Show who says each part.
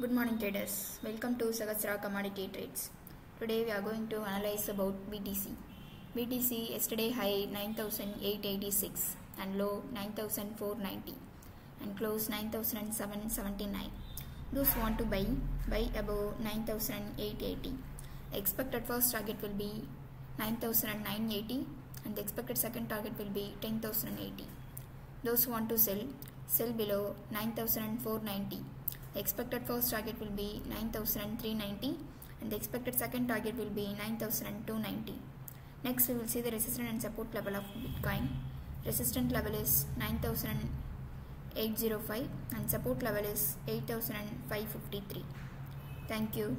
Speaker 1: Good morning traders. Welcome to Sahasraa Commodity Trades. Today we are going to analyze about BTC. BTC yesterday high 9886 and low 9490 and close 9779. Those want to buy, buy above 9880. Expected first target will be 9980 and the expected second target will be 10080. Those who want to sell, sell below 9490. Expected first target will be 9390 and the expected second target will be 9290. Next we will see the resistance and support level of Bitcoin. Resistance level is 9805 and support level is 8553. Thank you.